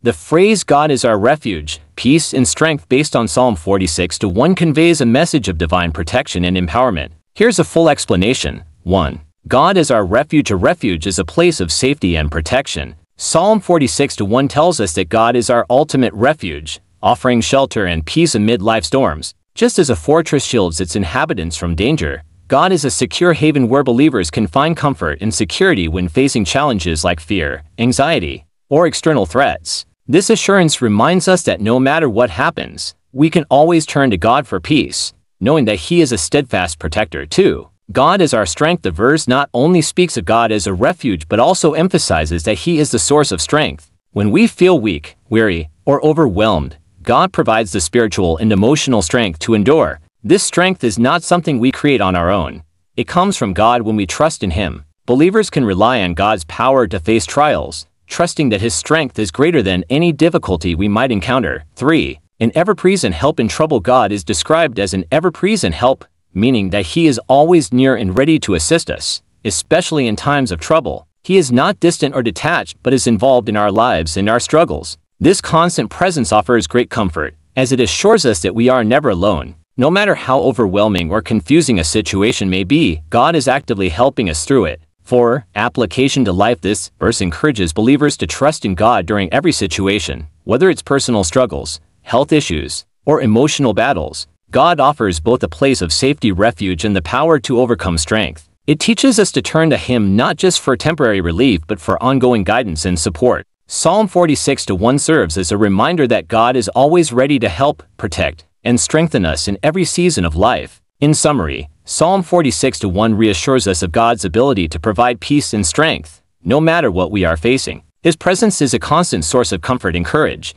The phrase God is our refuge, peace, and strength based on Psalm 46 to 1 conveys a message of divine protection and empowerment. Here's a full explanation. 1. God is our refuge. A refuge is a place of safety and protection. Psalm 46 to 1 tells us that God is our ultimate refuge, offering shelter and peace amid life storms. Just as a fortress shields its inhabitants from danger, God is a secure haven where believers can find comfort and security when facing challenges like fear, anxiety, or external threats. This assurance reminds us that no matter what happens, we can always turn to God for peace, knowing that He is a steadfast protector too. God is our strength. The verse not only speaks of God as a refuge but also emphasizes that He is the source of strength. When we feel weak, weary, or overwhelmed, God provides the spiritual and emotional strength to endure, this strength is not something we create on our own. It comes from God when we trust in Him. Believers can rely on God's power to face trials, trusting that His strength is greater than any difficulty we might encounter. 3. An ever-present help in trouble God is described as an ever-present help, meaning that He is always near and ready to assist us, especially in times of trouble. He is not distant or detached but is involved in our lives and our struggles. This constant presence offers great comfort, as it assures us that we are never alone. No matter how overwhelming or confusing a situation may be, God is actively helping us through it. 4. Application to life This verse encourages believers to trust in God during every situation, whether it's personal struggles, health issues, or emotional battles. God offers both a place of safety refuge and the power to overcome strength. It teaches us to turn to Him not just for temporary relief but for ongoing guidance and support. Psalm 46-1 serves as a reminder that God is always ready to help, protect, and strengthen us in every season of life. In summary, Psalm 46 1 reassures us of God's ability to provide peace and strength, no matter what we are facing. His presence is a constant source of comfort and courage,